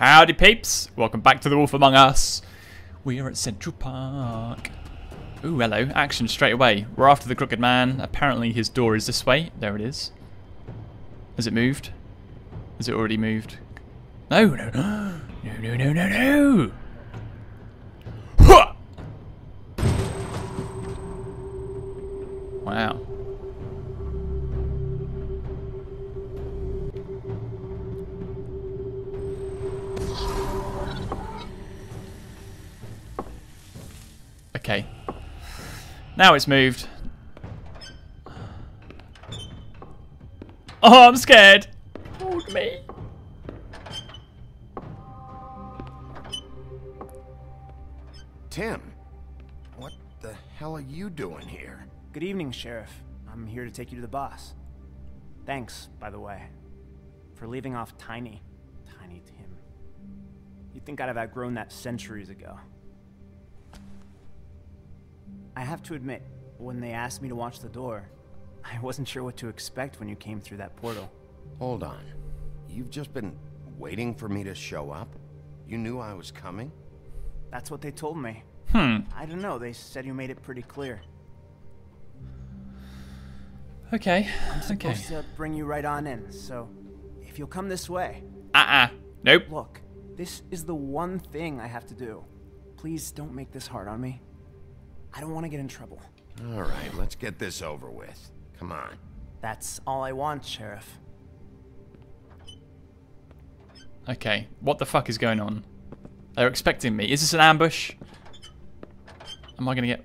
Howdy peeps, welcome back to The Wolf Among Us. We are at Central Park. Ooh, hello, action straight away. We're after the Crooked Man. Apparently his door is this way. There it is. Has it moved? Has it already moved? No, no, no, no, no, no, no. Wow. Okay. Now it's moved. Oh, I'm scared. Hold me. Tim, what the hell are you doing here? Good evening, Sheriff. I'm here to take you to the boss. Thanks, by the way, for leaving off Tiny. Tiny Tim. You'd think I'd have outgrown that centuries ago. I have to admit, when they asked me to watch the door, I wasn't sure what to expect when you came through that portal. Hold on. You've just been waiting for me to show up? You knew I was coming? That's what they told me. Hmm. I don't know, they said you made it pretty clear. Okay. I'm Okay. supposed to bring you right on in, so if you'll come this way. Uh-uh. Nope. Look, this is the one thing I have to do. Please don't make this hard on me. I don't want to get in trouble. All right, let's get this over with. Come on. That's all I want, Sheriff. Okay. What the fuck is going on? They're expecting me. Is this an ambush? Am I gonna get...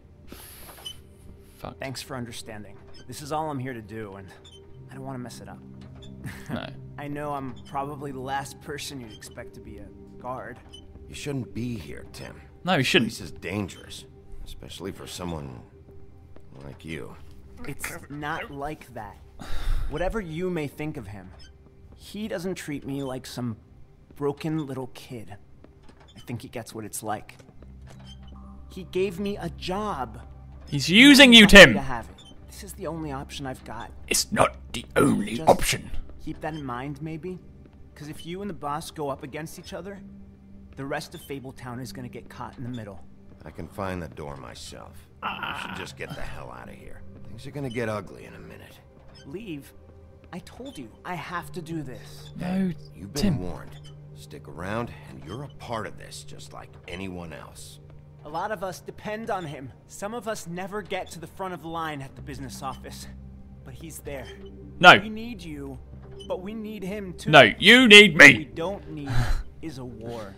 Fuck. Thanks for understanding. This is all I'm here to do, and I don't want to mess it up. No. I know I'm probably the last person you'd expect to be a guard. You shouldn't be here, Tim. No, you shouldn't. This is dangerous, especially for someone like you. It's not like that. Whatever you may think of him, he doesn't treat me like some broken little kid. I think he gets what it's like. He gave me a job. He's using you, Tim. To have it. This is the only option I've got. It's not the only Just option. Keep that in mind, maybe. Because if you and the boss go up against each other, the rest of Fabletown is gonna get caught in the middle. I can find the door myself. You should ah. just get the hell out of here. Things are gonna get ugly in a minute. Leave. I told you, I have to do this. No, You've been Tim. warned. Stick around, and you're a part of this, just like anyone else. A lot of us depend on him. Some of us never get to the front of the line at the business office. But he's there. No. We need you, but we need him too. No, you need What we me. don't need is a war.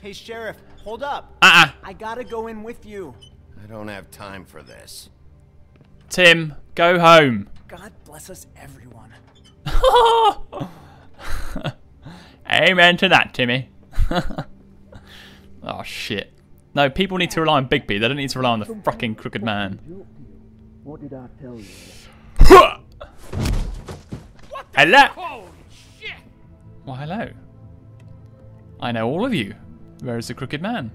Hey, Sheriff, hold up. Uh-uh. I gotta go in with you. I don't have time for this. Tim, go home. God bless us, everyone. Amen to that, Timmy. oh, shit. No, people need to rely on Bigby. They don't need to rely on the fucking crooked man. What did I tell you? Hello. Well, hello. I know all of you. Where is the crooked man?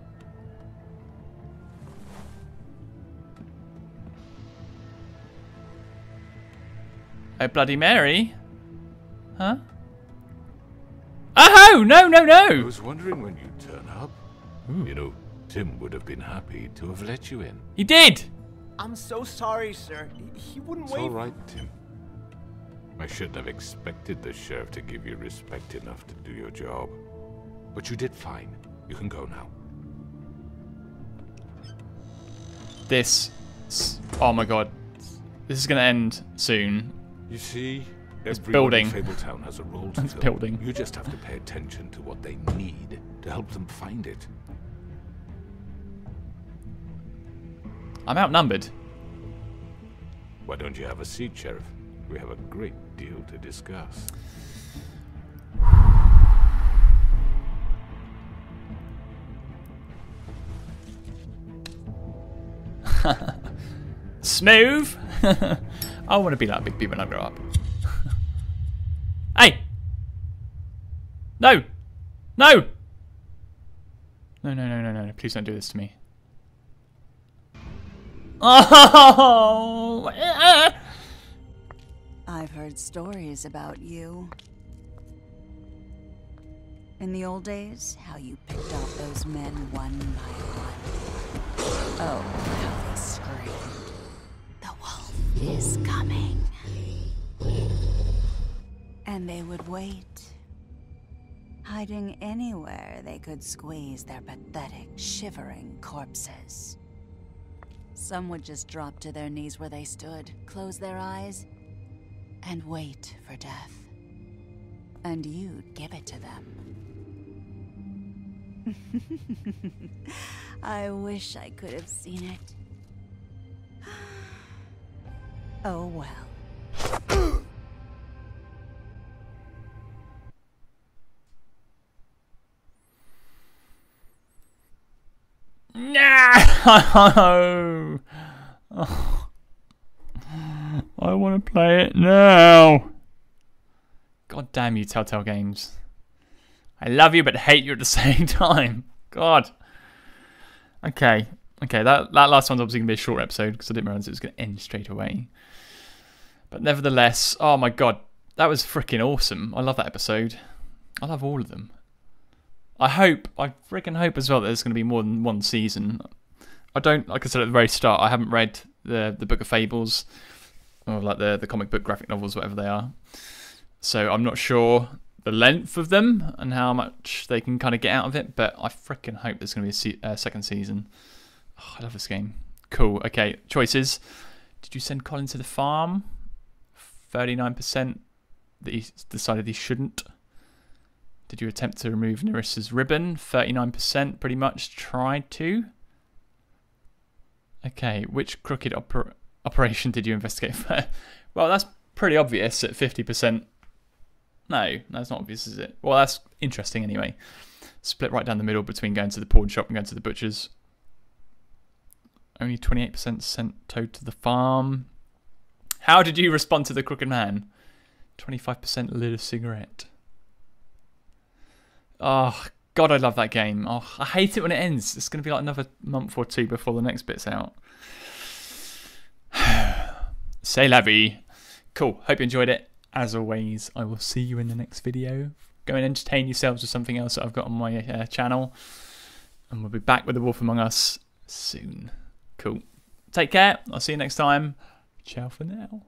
Oh, Bloody Mary? Huh? Oh, no, no, no! I was wondering when you'd turn up. You know, Tim would have been happy to have let you in. He did! I'm so sorry, sir. He- He wouldn't It's wait. all right, Tim. I shouldn't have expected the sheriff to give you respect enough to do your job. But you did fine. You can go now. This. Oh my god. This is gonna end soon. You see, It's building. Fabletown has a role to It's fill. building. You just have to pay attention to what they need to help them find it. I'm outnumbered. Why don't you have a seat, Sheriff? We have a great deal to discuss. Smooth! I want to be like Bigby when I grow up. hey! No! No! No, no, no, no, no. Please don't do this to me. Oh! I've heard stories about you. In the old days, how you picked off those men one by one. Oh, would wait, hiding anywhere they could squeeze their pathetic, shivering corpses. Some would just drop to their knees where they stood, close their eyes, and wait for death. And you'd give it to them. I wish I could have seen it. Oh well. Oh. I want to play it now. God damn you, Telltale Games. I love you but hate you at the same time. God. Okay. Okay, that, that last one's obviously going to be a short episode because I didn't realize it was going to end straight away. But nevertheless, oh my god, that was freaking awesome. I love that episode. I love all of them. I hope, I freaking hope as well that there's going to be more than one season. I don't, like I said at the very start, I haven't read the the Book of Fables or like the the comic book graphic novels, whatever they are. So I'm not sure the length of them and how much they can kind of get out of it, but I freaking hope there's going to be a se- uh, second season. Oh, I love this game. Cool. Okay, choices. Did you send Colin to the farm? 39% that he decided he shouldn't. Did you attempt to remove Nerissa's ribbon? 39% pretty much tried to. Okay, which crooked oper- operation did you investigate first? well, that's pretty obvious at 50%. No, that's not obvious, is it? Well, that's interesting anyway. Split right down the middle between going to the pawn shop and going to the butcher's. Only 28% sent Toad to the farm. How did you respond to the crooked man? 25% lit a cigarette. Oh, God, I love that game. Oh, I hate it when it ends. It's going to be like another month or two before the next bit's out. Say la vie. Cool. Hope you enjoyed it. As always, I will see you in the next video. Go and entertain yourselves with something else that I've got on my uh, channel. And we'll be back with The Wolf Among Us soon. Cool. Take care. I'll see you next time. Ciao for now.